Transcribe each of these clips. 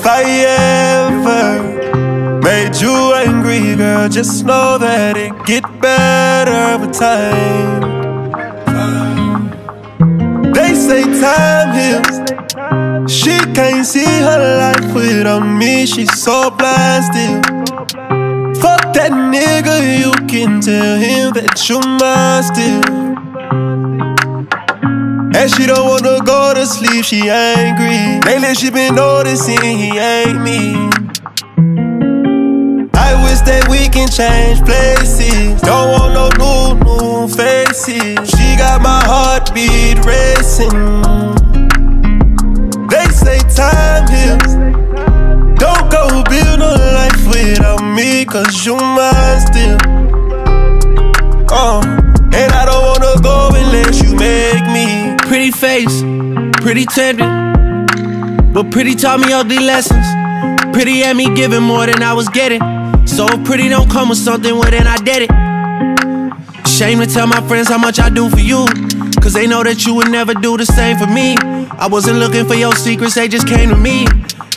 If I ever made you angry, girl, just know that it get better with time. They say time heals. She can't see her life without me. She's so blasted. Fuck that nigga, you can tell him that you must still. And she don't wanna go to sleep, she angry. Lately she been noticing he ain't me. I wish that we can change places. Don't want no new, new faces. She got my heartbeat racing. They say time heals. Don't go build a life without me, cause you mine still. Uh, pretty tempting. But pretty taught me ugly lessons. Pretty had me giving more than I was getting. So if pretty don't come with something, well then I did it. Shame to tell my friends how much I do for you. Cause they know that you would never do the same for me. I wasn't looking for your secrets, they just came to me.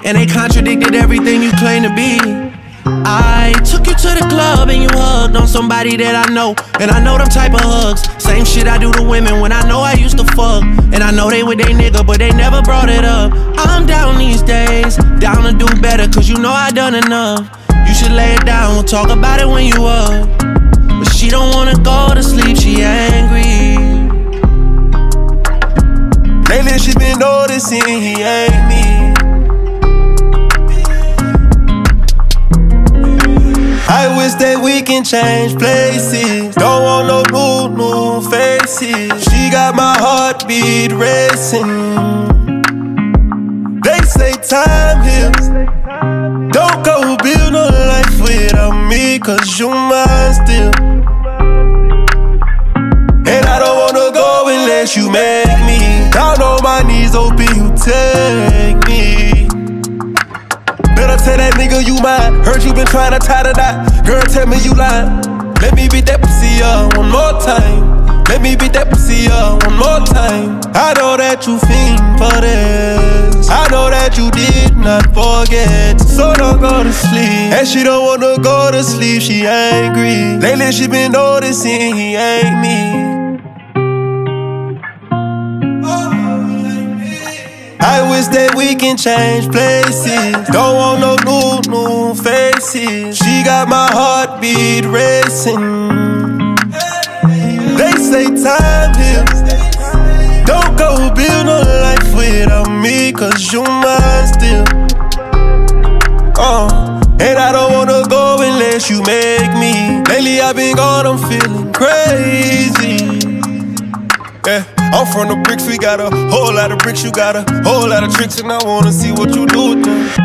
And they contradicted everything you claim to be. I took you to the club and you hugged on somebody that I know. And I know them type of hugs. Same shit I do to women when I know I used to fuck. And I know they with they nigga, but they never brought it up. I'm down these days, down to do better, cause you know I done enough. You should lay it down, talk about it when you up. But she don't wanna go to sleep, she angry. Lately she been noticing he ain't me. I wish that we can change places. Don't want no new, new faces. She got my heartbeat racing. They say time heals. Don't go build a life without me, cause you mine still. And I don't wanna go unless you make me. Down on my knees, hoping you take me. That nigga you mine. Heard you been trying to tie the knot. Girl, tell me you lying. Let me beat that pussy up one more time. Let me beat that pussy up one more time. I know that you fiend for this. I know that you did not forget. So don't go to sleep. And she don't wanna go to sleep, she angry. Lately she been noticing he ain't me. I wish that we can change places. Don't want no new, new faces. She got my heartbeat racing. They say time heals. Don't go build no life without me, cause you mine still. Uh, and I don't wanna go unless you make me. Lately I've been gone, I'm feeling crazy. Yeah, I'm from the bricks, we got a whole lot of bricks, you got a whole lot of tricks, and I wanna see what you do with them.